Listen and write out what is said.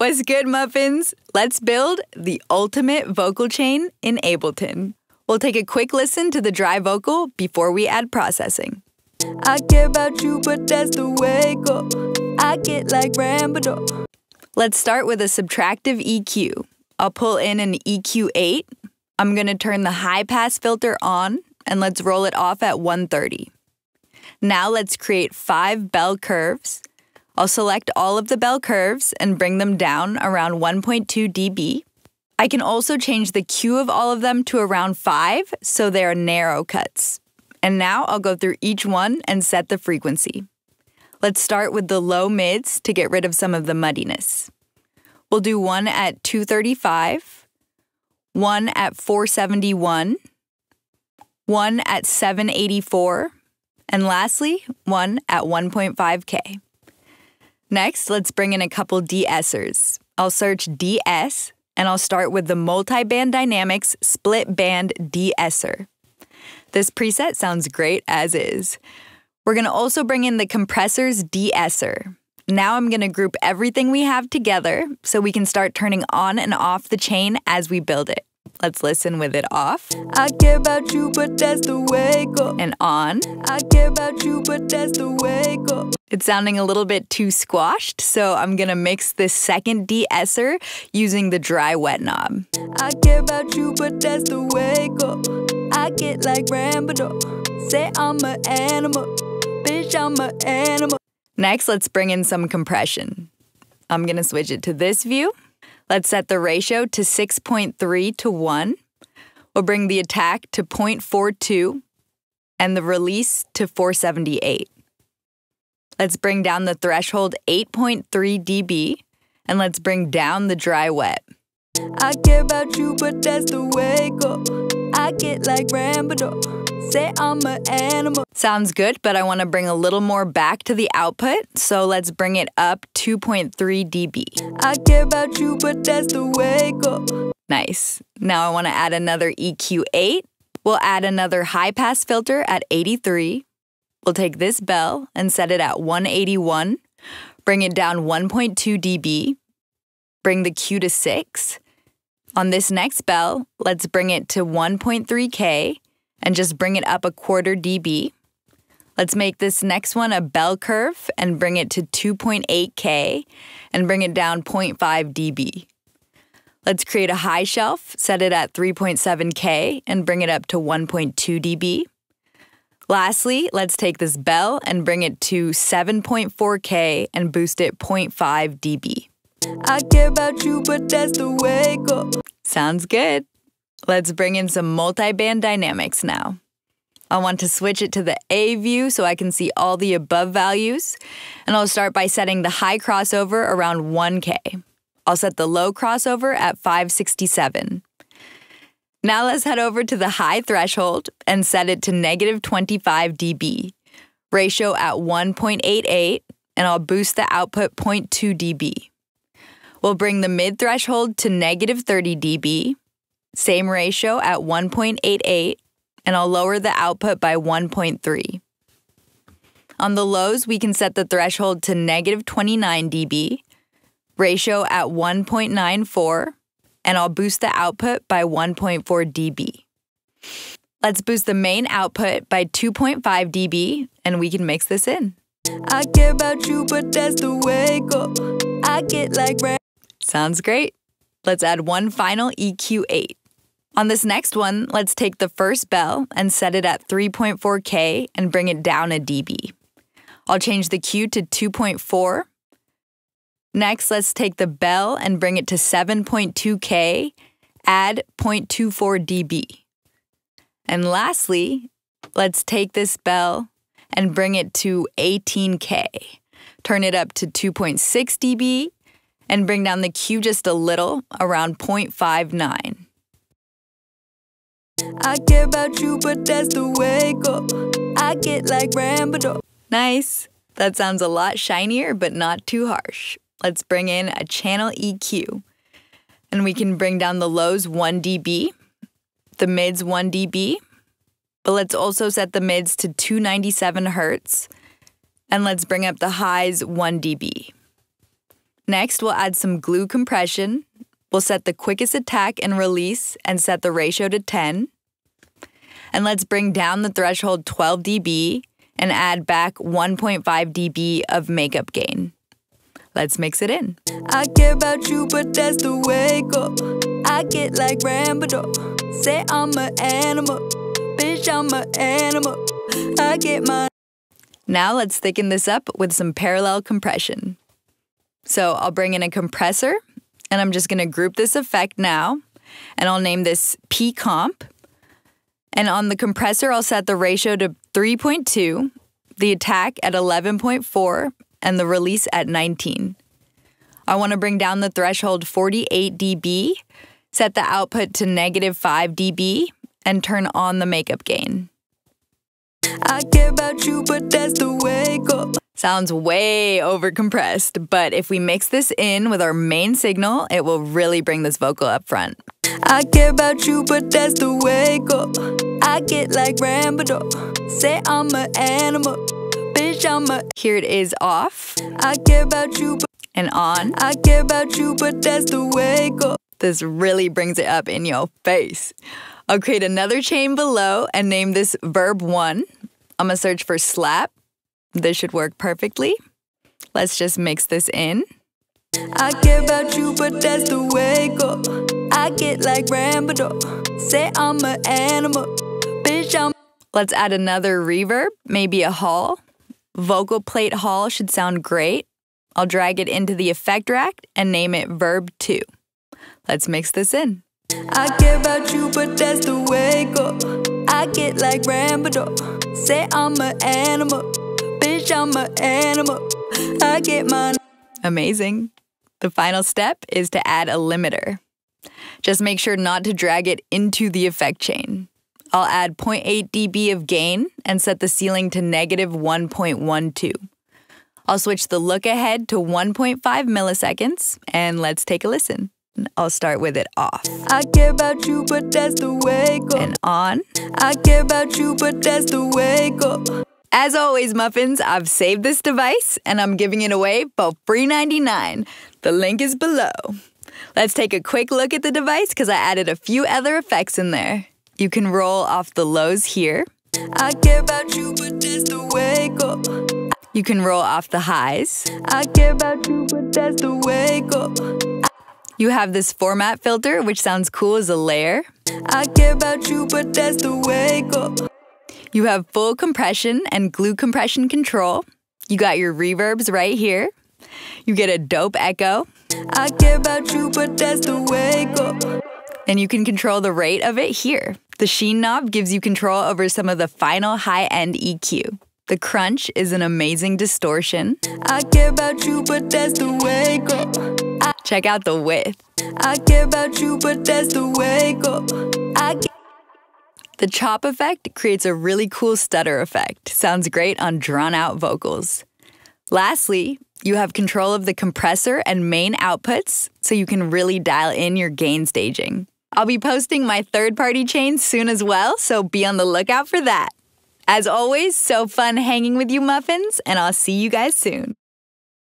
What's good, Muffins? Let's build the ultimate vocal chain in Ableton. We'll take a quick listen to the dry vocal before we add processing. I care about you, but that's the way it go. I get like Rambo. Let's start with a subtractive EQ. I'll pull in an EQ8. I'm going to turn the high pass filter on and let's roll it off at 130. Now let's create five bell curves. I'll select all of the bell curves and bring them down around 1.2 dB. I can also change the Q of all of them to around 5 so they are narrow cuts. And now I'll go through each one and set the frequency. Let's start with the low mids to get rid of some of the muddiness. We'll do one at 235, one at 471, one at 784, and lastly, one at 1.5K. Next, let's bring in a couple de-essers. I'll search DS and I'll start with the Multiband Dynamics Split Band de-esser. This preset sounds great as is. We're going to also bring in the compressors de-esser. Now I'm going to group everything we have together so we can start turning on and off the chain as we build it. Let's listen with it off. I care about you, but that's the way go. And on. I care about you, but that's the way go. It's sounding a little bit too squashed, so I'm gonna mix this second de-esser using the dry wet knob. I care about you, but that's the way go. I get like Rambo. Say I'm an animal. Bitch, I'm an animal. Next, let's bring in some compression. I'm gonna switch it to this view. Let's set the ratio to 6.3 to 1. We'll bring the attack to 0.42 and the release to 478. Let's bring down the threshold 8.3 dB and let's bring down the dry wet. I care about you, but that's the way it go. I get like Rambo. Say I'm an animal. Sounds good, but I want to bring a little more back to the output, so let's bring it up 2.3 dB. I care about you, but that's the way it go. Nice. Now I want to add another EQ8. We'll add another high pass filter at 83. We'll take this bell and set it at 181. Bring it down 1.2 dB. Bring the Q to 6. On this next bell, let's bring it to 1.3K and just bring it up a quarter dB. Let's make this next one a bell curve and bring it to 2.8K and bring it down 0.5 dB. Let's create a high shelf, set it at 3.7K and bring it up to 1.2 dB. Lastly, let's take this bell and bring it to 7.4K and boost it 0.5 dB. I care about you, but that's the way it go. Sounds good. Let's bring in some multi-band dynamics now. I want to switch it to the A view so I can see all the above values. And I'll start by setting the high crossover around 1K. I'll set the low crossover at 567. Now let's head over to the high threshold and set it to negative 25 dB. Ratio at 1.88, and I'll boost the output 0.2 dB. We'll bring the mid threshold to negative 30 dB, same ratio at 1.88, and I'll lower the output by 1.3. On the lows, we can set the threshold to negative 29 dB, ratio at 1.94, and I'll boost the output by 1.4 dB. Let's boost the main output by 2.5 dB, and we can mix this in. I care about you, but that's the way it go. I get like. Sounds great. Let's add one final EQ8. On this next one, let's take the first bell and set it at 3.4K and bring it down a dB. I'll change the Q to 2.4. Next, let's take the bell and bring it to 7.2K, add 0.24 dB. And lastly, let's take this bell and bring it to 18K. Turn it up to 2.6 dB and bring down the Q just a little, around 0.59. I care about you, but that's the way it go. I get like Rambo. Nice. That sounds a lot shinier, but not too harsh. Let's bring in a channel EQ. And we can bring down the lows 1 dB, the mids 1 dB, but let's also set the mids to 297 hertz, and let's bring up the highs 1 dB. Next, we'll add some glue compression. We'll set the quickest attack and release and set the ratio to 10. And let's bring down the threshold 12 dB and add back 1.5 dB of makeup gain. Let's mix it in. I care about you, but that's the way it go. I get like Rambo. Say I'm an animal. Bitch, I'm an animal. I get my. Now let's thicken this up with some parallel compression. So I'll bring in a compressor and I'm just going to group this effect now and I'll name this P comp. And on the compressor, I'll set the ratio to 3.2, the attack at 11.4, and the release at 19. I want to bring down the threshold 48 dB, set the output to negative 5 dB, and turn on the makeup gain. I care about you, but that's the way it go. Sounds way overcompressed, but if we mix this in with our main signal, it will really bring this vocal up front. I care about you, but that's the way it go. I get like Rambo. Say I'm an animal. Bitch, I'm a. Here it is off I care about you, but and on. I care about you, but that's the way it go. This really brings it up in your face. I'll create another chain below and name this verb one. I'm gonna search for slap. This should work perfectly. Let's just mix this in. I care about you, but that's the way it go. I get like Rambo. Say I'm an animal. Bitch, I'm. Let's add another reverb, maybe a hall. Vocal plate hall should sound great. I'll drag it into the effect rack and name it verb 2. Let's mix this in. I care about you, but that's the way it go. I get like Rambo. Say I'm an animal. Bitch, I'm an animal. I get mine. Amazing. The final step is to add a limiter. Just make sure not to drag it into the effect chain. I'll add 0.8 dB of gain and set the ceiling to negative 1.12. I'll switch the look ahead to 1.5 milliseconds and let's take a listen. I'll start with it off I care about you, but that's the way go. and on. I care about you, but that's the way go. As always, Muffins, I've saved this device and I'm giving it away for free 99. The link is below. Let's take a quick look at the device because I added a few other effects in there. You can roll off the lows here. I care about you, but that's the way go. You can roll off the highs. I care about you, but that's the way go. You have this formant filter, which sounds cool as a layer. I care about you, but that's the way go. You have full compression and glue compression control. You got your reverbs right here. You get a dope echo, I care about you, but that's the way go. and you can control the rate of it here. The sheen knob gives you control over some of the final high end EQ. The crunch is an amazing distortion. I care about you, but that's the way go. Check out the width. I care about you, but that's the way go. I The chop effect creates a really cool stutter effect. Sounds great on drawn out vocals. Lastly, you have control of the compressor and main outputs, so you can really dial in your gain staging. I'll be posting my third party chain soon as well, so be on the lookout for that. As always, so fun hanging with you, Muffins, and I'll see you guys soon.